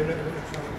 Benim, benim, benim.